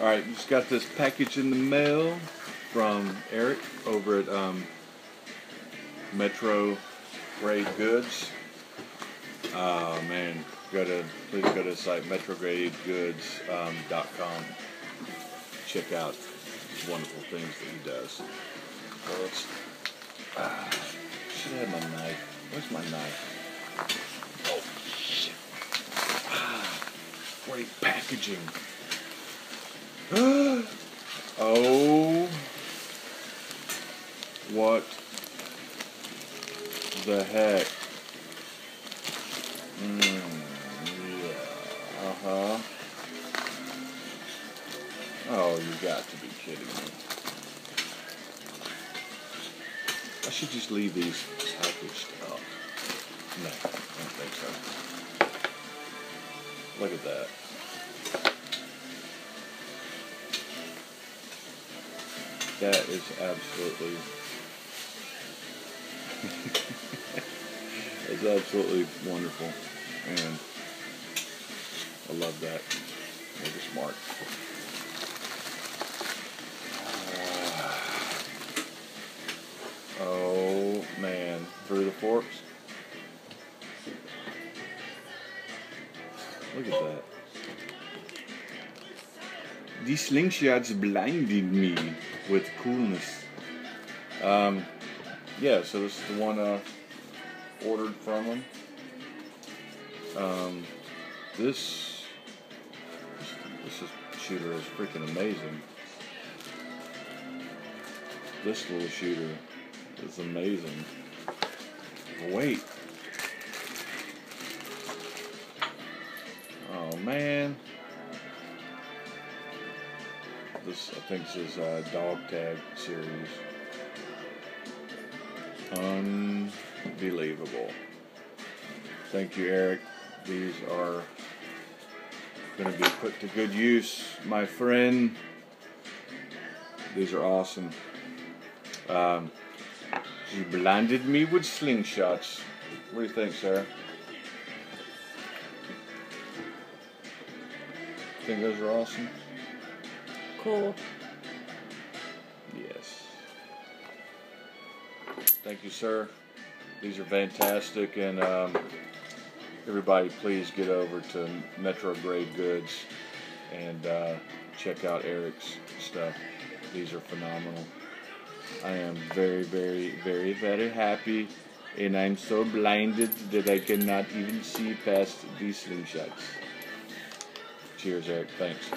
All right, just got this package in the mail from Eric over at um, Metro Grade Goods. Oh man, go to please go to the site metrogradegoods.com. Um, Check out wonderful things that he does. So let's. Uh, should have my knife. Where's my knife? Oh shit! Ah, great packaging. oh, what the heck? Mm, yeah, uh huh. Oh, you got to be kidding me. I should just leave these packaged up. No, I don't think so. Look at that. That is absolutely. it's absolutely wonderful, and I love that. They're smart. Uh, oh man, through the forks. Look at that. These slingshots blinded me with coolness. Um, yeah, so this is the one I ordered from them. Um, this, this, is, shooter is freaking amazing. This little shooter is amazing. Wait. This I think is a dog tag series. Unbelievable. Thank you, Eric. These are going to be put to good use, my friend. These are awesome. Um, you blinded me with slingshots. What do you think, Sarah? Think those are awesome? Cool. Yes. Thank you, sir. These are fantastic, and um, everybody, please get over to Metro Grade Goods and uh, check out Eric's stuff. These are phenomenal. I am very, very, very, very happy, and I'm so blinded that I cannot even see past these slingshots. Cheers, Eric. Thanks.